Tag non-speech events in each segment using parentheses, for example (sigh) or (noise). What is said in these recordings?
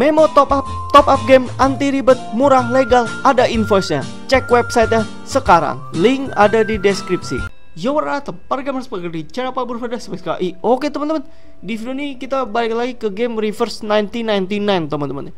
Memo top up, top up game anti ribet, murah, legal, ada invoice-nya. Cek website-nya sekarang. Link ada di deskripsi. Yo rata, para gamers pengerti cara apa berbeda sekali. Oke teman-teman, di video ini kita balik lagi ke game Reverse 1999 teman-teman.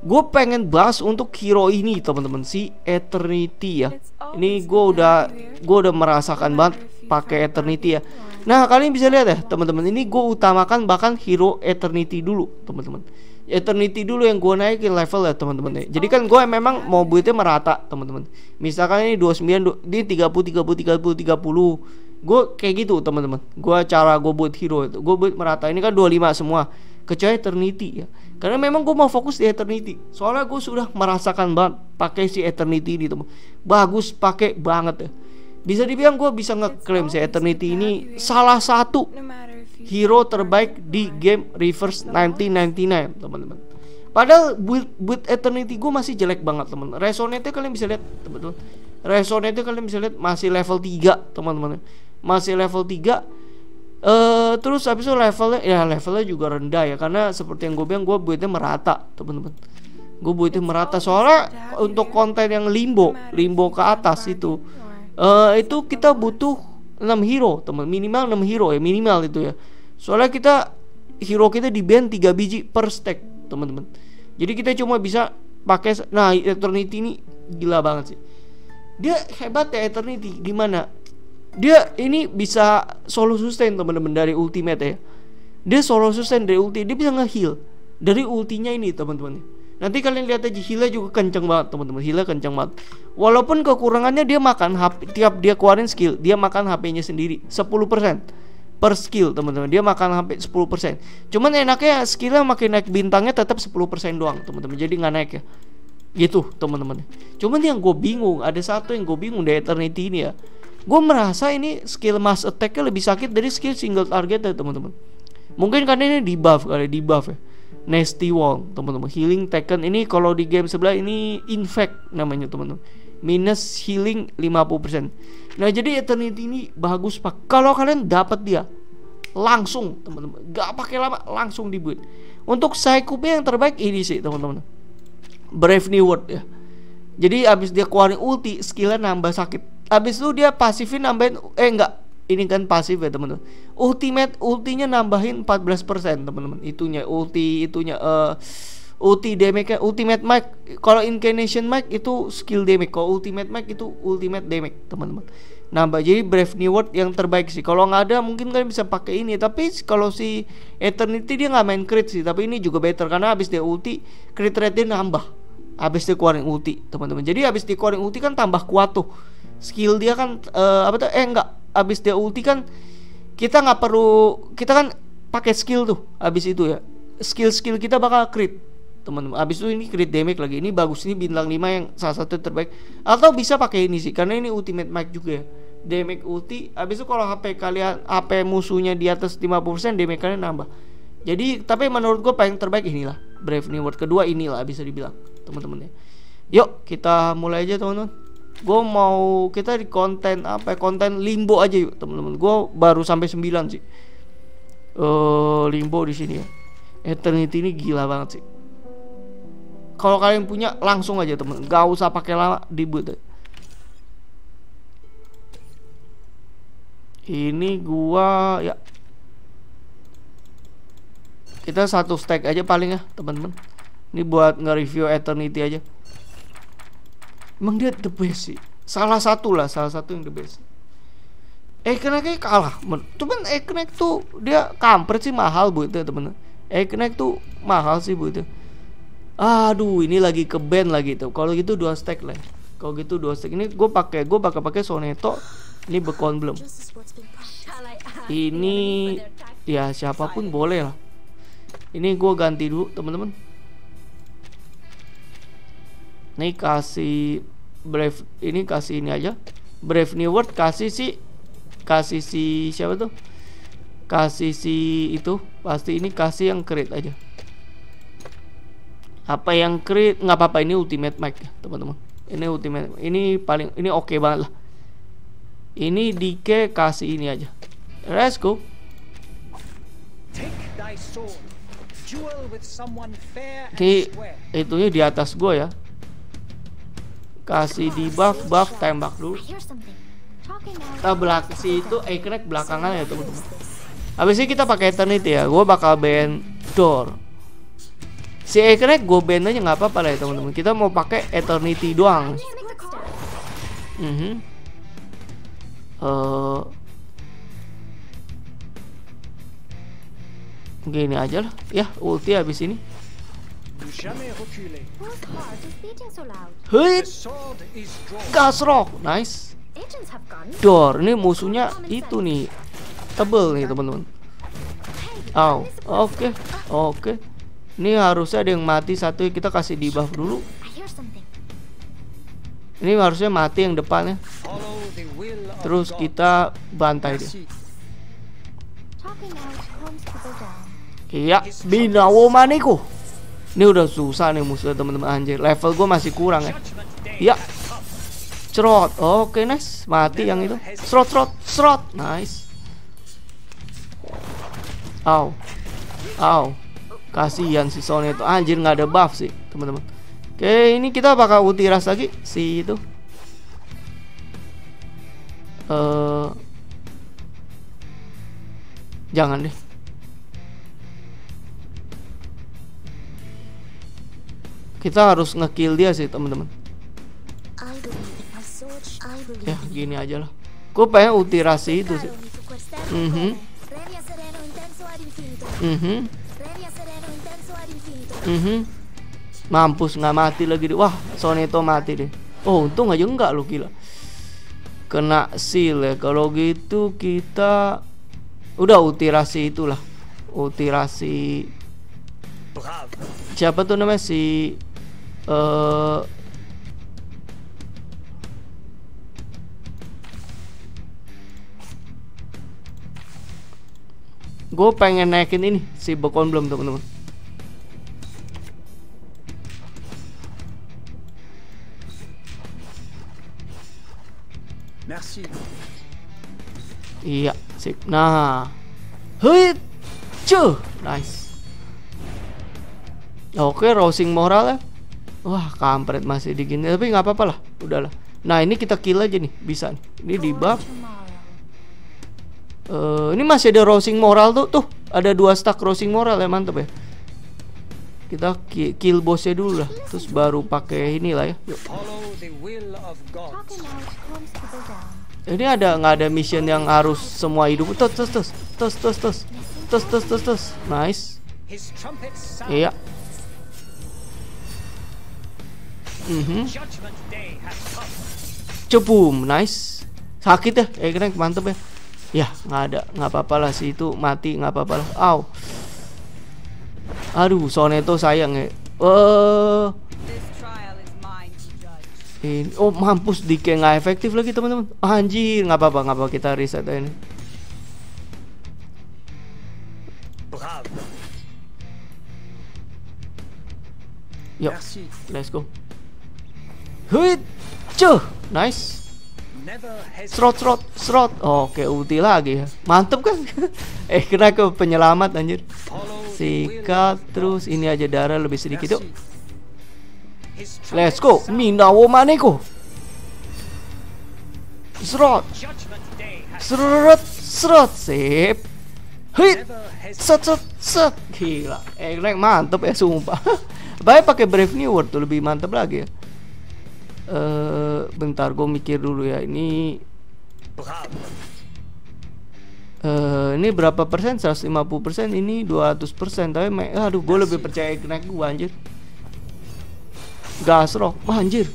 Gue pengen bahas untuk hero ini teman-teman si Eternity ya. Ini gue udah gue udah merasakan banget pakai Eternity ya. Nah kalian bisa lihat ya teman-teman, ini gue utamakan bahkan hero Eternity dulu teman-teman. Eternity dulu yang gue naikin level ya teman-teman. Jadi kan gue memang mau buitnya merata teman-teman. Misalkan ini 29 du- di 30 30 30 30. Gue kayak gitu teman-teman. Gue cara gue buat hero itu. Gue buat merata. Ini kan 25 semua. Kecuali Eternity ya. Karena memang gue mau fokus di Eternity. Soalnya gue sudah merasakan banget pakai si Eternity ini teman. Bagus pakai banget ya. Bisa dibilang gue bisa ngeklaim si Eternity ini salah satu hero terbaik di game Reverse 1999 teman-teman. Padahal build, build Eternity gue masih jelek banget teman Resonate kalian bisa lihat teman-teman. Resonate kalian bisa lihat masih level 3 teman-teman. Masih level 3 eh terus habis itu levelnya ya levelnya juga rendah ya karena seperti yang gue bilang gue buitnya merata teman-teman. Gue buitnya merata. soalnya untuk konten yang limbo limbo ke atas itu eh itu kita butuh 6 hero teman minimal 6 hero ya minimal itu ya soalnya kita hero kita di band 3 biji per stack teman-teman. Jadi kita cuma bisa pakai nah Eternity ini gila banget sih. Dia hebat ya Eternity. Di mana? Dia ini bisa solo sustain teman-teman dari ultimate ya. Dia solo sustain dari ulti dia bisa nge-heal dari ultinya ini teman-teman. Nanti kalian lihat aja healnya juga kenceng banget teman-teman. Healnya kenceng banget. Walaupun kekurangannya dia makan HP tiap dia keluarin skill dia makan HP-nya sendiri 10% per skill teman-teman. Dia makan hampir 10% cuman enaknya skillnya makin naik bintangnya tetap 10% doang teman-teman. Jadi nggak naik ya. Gitu teman-teman. Cuman yang gue bingung ada satu yang gue bingung dari Eternity ini ya. Gue merasa ini skill mass attack-nya lebih sakit dari skill single target ya teman-teman. Mungkin karena ini di buff kali di buff ya. Nasty Wall teman-teman. Healing taken. Ini kalau di game sebelah ini infect namanya teman-teman. Minus healing 50% nah jadi Eternity ini bagus pak. Kalau kalian dapat dia langsung teman-teman. Gak pakai lama langsung dibuat. Untuk Psychope yang terbaik ini sih teman-teman. Brave New World ya. Jadi abis dia keluarin ulti skillnya nambah sakit. Abis itu dia pasifin nambahin eh enggak ini kan pasif ya teman-teman. Ultimate ultinya nambahin 14% teman-teman. Itunya ulti itunya eh ulti damage ultimate mic kalau incarnation mic itu skill damage. Kalau ultimate mic itu ultimate damage teman-teman. Nambah jadi brave new world yang terbaik sih. Kalau nggak ada mungkin kalian bisa pakai ini. Tapi kalau si eternity dia nggak main crit sih. Tapi ini juga better karena habis dia ulti crit rate dia nambah. Habis dia keluarin ulti teman-teman. Jadi habis dia keluarin ulti kan tambah kuat tuh. Skill dia kan eh, apa tuh? Eh enggak habis dia ulti kan kita nggak perlu kita kan pakai skill tuh habis itu ya. Skill skill kita bakal crit teman-teman. Abis itu ini crit damage lagi. Ini bagus ini bintang 5 yang salah satu terbaik. Atau bisa pakai ini sih karena ini ultimate mic juga ya. Damage ulti abis itu kalau HP kalian HP musuhnya di atas 50% damage kalian nambah. Jadi tapi menurut gue paling terbaik inilah Brave New World. Kedua inilah bisa dibilang teman-teman ya. Yuk kita mulai aja teman-teman. Gue mau kita di konten apa ya, konten limbo aja yuk teman-teman. Gue baru sampai 9 sih. Eh limbo di sini ya. Eternity ini gila banget sih kalau kalian punya langsung aja temen gak usah pakai lama di boot ini gua ya. Kita satu stack aja paling ya teman-teman. Ini buat nge-review Eternity aja. Emang dia the best sih. Salah satu lah salah satu yang the best. Eknek kalah Men- cuman Eknek tuh dia kampret sih mahal bu itu temen Eknek tuh mahal sih bu itu aduh ini lagi ke band lagi tuh. Kalau gitu dua stack lah. Kalau gitu dua stack. Ini gue pakai gue pakai pakai Soneto. Ini bekon belum. Ini ya siapa pun boleh lah. Ini gue ganti dulu teman-teman. Nih kasih Brave ini kasih ini aja. Brave New World kasih si kasih si siapa tuh? Kasih si itu. Pasti ini kasih yang crit aja. Apa yang crit nggak apa-apa ini ultimate mic ya teman-teman. Ini ultimate ini paling ini oke banget lah. Ini Dike kasih ini aja. Let's go. Square. itunya di atas gue ya. Kasih di buff buff tembak dulu. Kita belak si itu Ekrek belakangan ya teman-teman. Habis ini kita pakai eternity ya. Gue bakal ban door Si Ekrek gue band aja nggak apa-apa lah ya teman-teman. Kita mau pakai Eternity doang. Mm -hmm. uh, gini aja lah. Ya ulti habis ini. Hit. gasrok, nice. Dor, ini musuhnya itu nih, tebel nih teman-teman. Oh, oke, okay, oke. Okay. Ini harusnya ada yang mati satu kita kasih di buff dulu. Ini harusnya mati yang depannya. Terus kita bantai dia. Iya, binawo maniku. Ini udah susah nih musuh teman-teman anjir. Level gue masih kurang ya. Iya. Cerot. Oke, okay, nice. Mati yang itu. Cerot, cerot, cerot. Nice. Au. Au. Kasihan si Sony itu. Anjir nggak ada buff sih, teman-teman. Oke, ini kita bakal ulti ras lagi si itu. Eh Jangan deh. Kita harus ngekill dia sih, teman-teman. Ya, gini aja lah. Gue pengen ulti rasi itu sih. Caro mi su quest'ermo infinito. Mhm. Mampus nggak mati lagi deh. Wah, Soneto mati deh. Oh, untung aja enggak lu gila. Kena seal ya. Kalau gitu kita udah utirasi itulah. Utirasi siapa tuh namanya si eh Gue pengen naikin ini si Bokon belum teman-teman. Iya, sip. Nah. Hei. Cuh, nice. Oke, rousing moral ya. Wah, kampret masih digini, tapi nggak apa-apa lah. Udahlah. Nah, ini kita kill aja nih, bisa nih. Ini di buff. Eh, ini masih ada rousing moral tuh, tuh. Ada dua stack rousing moral ya, mantep ya. Kita ki- kill bosnya dulu lah, terus baru pakai inilah ya. Yuk. Ini ada nggak ada mission yang harus semua hidup? Tus, tus, tus, tus, tus, tus, tus, tus, tus, tus. Nice. Iya. Mhm. Has come. Cepum, nice. Sakit ya, eh keren mantep ya. Ya nggak ada, nggak apa-apa lah sih itu mati nggak apa-apa lah. Aw. Aduh, Soneto sayang ya. Eh, ini, oh mampus dike nggak efektif lagi teman-teman. Anjir, nggak apa-apa, nggak apa kita reset ini. Merci. let's go. Huit, cuh, nice. Hesitate. Serot, serot, serot. Oke, ulti lagi ya. Mantep kan? (laughs) eh, kena ke penyelamat anjir. Sikat terus ini aja darah lebih sedikit yuk. Let's go. Minawo maneko. Serot, day has serot, serot, sip. Hit, set, set, set. Gila, eh, like, mantep ya sumpah. (laughs) Baik pakai Brave New World tuh lebih mantep lagi ya. Eh, bentar gue mikir dulu ya. Ini eh ini berapa persen? 150 persen. Ini 200 persen. Tapi, aduh, gue lebih percaya kena gue anjir. Gas rock, Wah, anjir.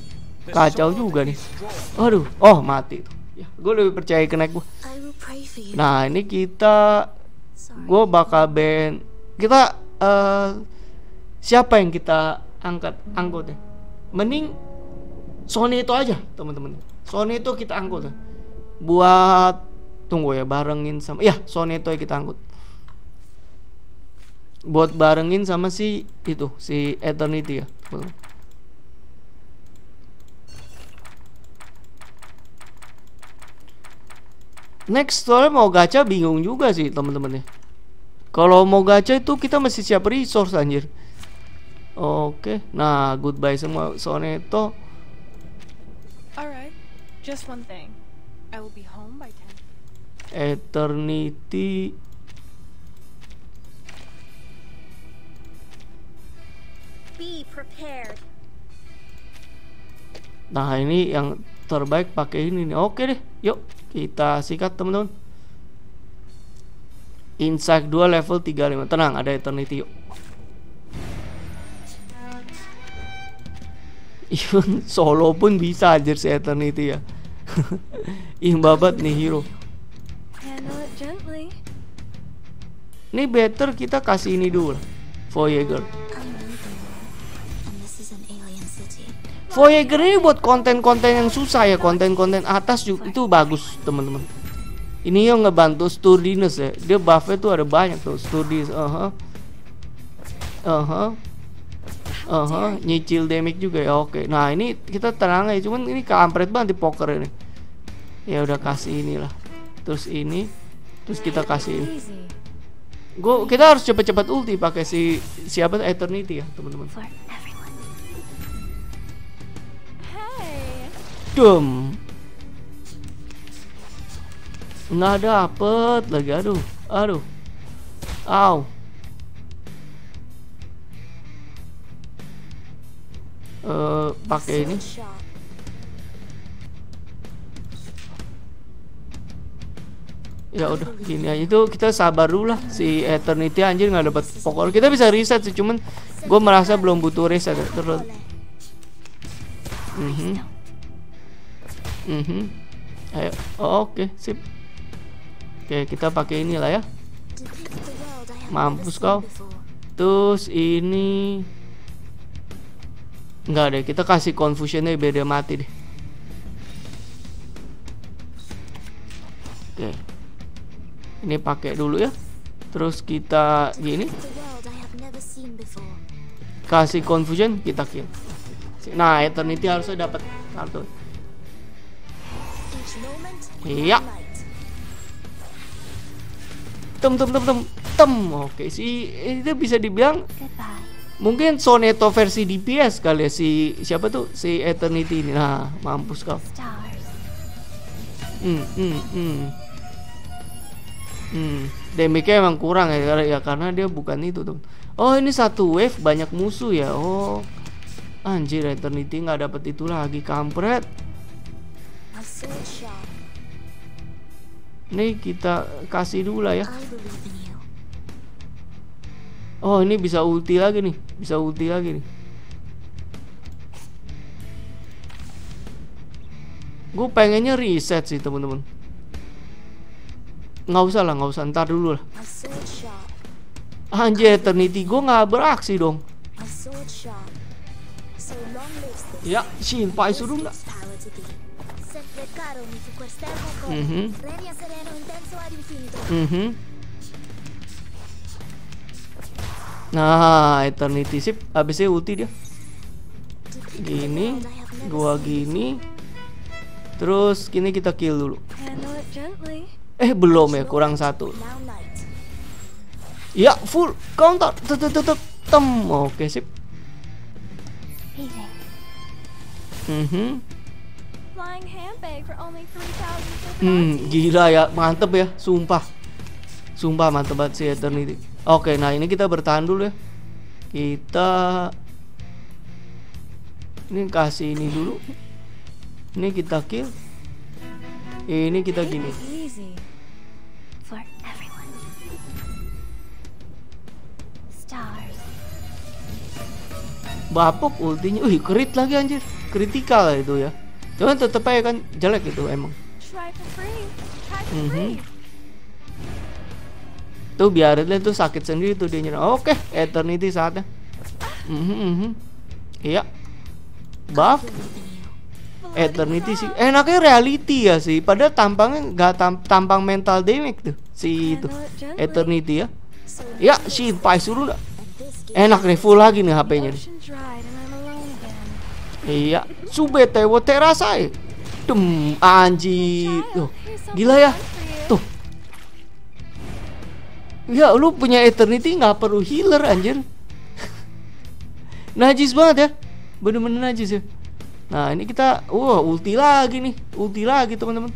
Kacau juga nih. Aduh, oh mati tuh. Ya, gue lebih percaya gue. Pray for you. Nah, ini kita gue bakal ban kita eh siapa yang kita angkat angkut ya? Mending Sony itu aja, teman-teman. Sony itu kita angkut ya. Buat tunggu ya barengin sama ya Sony itu kita angkut. buat barengin sama si itu si Eternity ya teman-teman. Next soalnya mau gacha bingung juga sih teman-teman ya. Kalau mau gacha itu kita mesti siap resource anjir. Oke, nah goodbye semua Soneto. Alright, just one thing. I will be home by 10. Eternity Be prepared. Nah ini yang terbaik pakai ini nih Oke deh yuk kita sikat teman-teman. Insight 2 level 35 Tenang ada Eternity (laughs) Even solo pun bisa aja si Eternity ya. (laughs) Imbabat nih hero. Ini better kita kasih ini dulu Voyager Voyager ini buat konten-konten yang susah ya konten-konten atas juga. Itu bagus teman-teman. Ini yang ngebantu sturdiness ya. Dia buffnya tuh ada banyak tuh sturdiness uh -huh. uh nyicil damage juga ya oke. Nah ini kita tenang aja cuman ini kampret banget di poker ini. Ya udah kasih inilah. Terus ini terus kita kasih ini. Gua kita harus cepet-cepet ulti pakai si siapa eternity ya teman-teman Dum. Nggak dapet lagi aduh. Aduh. Aw. Eh, pakai ini. Ya udah gini aja itu kita sabar dulu lah si Eternity anjir nggak dapat pokoknya kita bisa reset sih cuman gue merasa belum butuh reset ya. terus Mhm. Mhm. Ayo, Oh, oke, sip. Oke, kita pakai ini lah ya. Mampus kau. Terus ini Enggak deh, kita kasih confusionnya biar dia mati deh. Oke. Ini pakai dulu ya. Terus kita gini, kasih confusion, kita kill. Nah, Eternity harusnya dapat kartu. Iya. Tem tem tem tem tem. Oke, si itu bisa dibilang mungkin Soneto versi DPS kali ya si siapa tuh si Eternity ini. Nah, mampus kau. Hmm, hmm, hmm. Hmm, damage-nya emang kurang ya, karena- ya karena dia bukan itu tuh. Oh, ini satu wave banyak musuh ya. Oh. Anjir, Eternity nggak dapet itu lagi kampret. Nih kita kasih dulu lah ya. Oh, ini bisa ulti lagi nih. Bisa ulti lagi nih. Gue pengennya reset sih teman-teman. Nggak usah lah, nggak usah ntar dulu lah. Anjir, Eternity gue nggak beraksi dong. Ya, Shinpai suruh nggak? Mhm. Mhm. Nah, Eternity sip. Habisnya ulti dia. Gini, gua gini. Terus gini kita kill dulu. Eh belum ya, kurang satu. Ya, full counter. Tem. Oke, sip. Mhm. Hmm, gila ya, mantep ya, sumpah. Sumpah mantep banget si Eternity. Oke, nah ini kita bertahan dulu ya. Kita ini kasih ini dulu. Ini kita kill. Ini kita gini. Bapuk ultinya. Wih, crit lagi anjir. Kritikal itu ya. Cuman tetep aja kan jelek itu emang. Mhm. free. Tuh biarin tuh sakit sendiri tuh dia nyerang. Oke, Eternity saatnya. Mhm, mhm. Iya. Buff Believe in you. Eternity sih enaknya reality ya sih padahal tampangnya nggak tam- tampang mental damage tuh si itu. Eternity ya Ya, Shinpai suruh dah. Enak nih full lagi nih HP-nya. nih. Iya, subete wo terasai. Dem anjir. Tuh, gila ya. Tuh. Ya, lu punya Eternity nggak perlu healer anjir. (laughs) najis banget ya. Bener-bener najis ya. Nah, ini kita wah ulti lagi nih. Ulti lagi, teman-teman.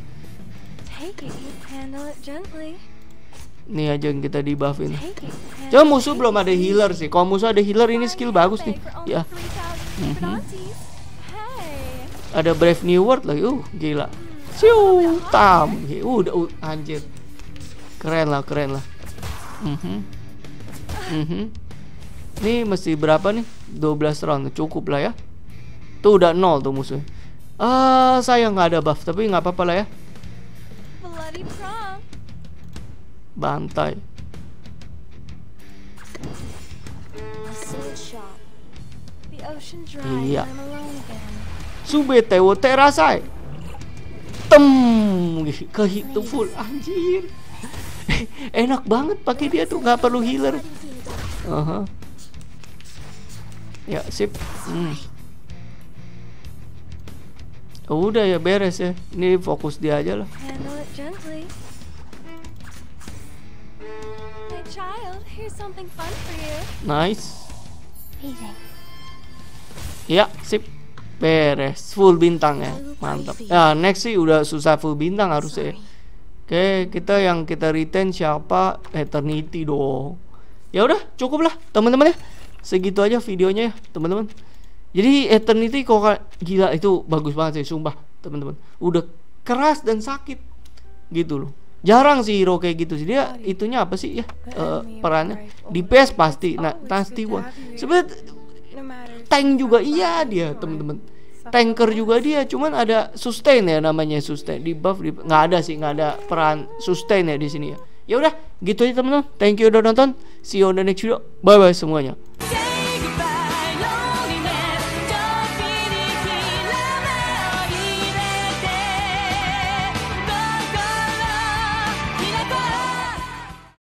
Nih aja yang kita you handle Coba musuh belum ada healer sih. Kalau musuh ada healer ini skill bagus nih. Ya, 3,000 Mhm. Ada Brave New World lagi. Uh, gila. Siu, tam. Uh, udah uh, anjir. Keren lah, keren lah. Mhm. Mhm. Ini mesti berapa nih? 12 round cukup lah ya. Tuh udah nol tuh musuhnya. Ah, sayang nggak ada buff, tapi nggak apa-apa lah ya. Bantai. Iya. And I'm alone again. Subete wo terasai. Tem ke hit tuh full anjir. (laughs) Enak banget pakai dia tuh nggak perlu healer. Aha. Ya, sip. Hmm. Udah ya beres ya. Ini fokus dia aja lah. Nice. Ya, sip. Beres. Full bintang ya. Mantap. Ya, next sih udah susah full bintang harusnya. ya. Oke, kita yang kita retain siapa? Eternity dong. Ya udah, cukup lah, teman-teman ya. Segitu aja videonya ya, teman-teman. Jadi Eternity kok gila itu bagus banget sih, sumpah, teman-teman. Udah keras dan sakit gitu loh. Jarang sih hero kayak gitu sih. Dia itunya apa sih ya? eh, perannya di PS pasti. Nah, pasti wah. Sebenarnya tank juga iya dia temen-temen tanker juga dia cuman ada sustain ya namanya sustain. Di buff di nggak ada sih nggak ada peran sustain ya di sini ya. Ya udah gitu aja temen-temen thank you udah nonton. See you on the next video. Bye bye semuanya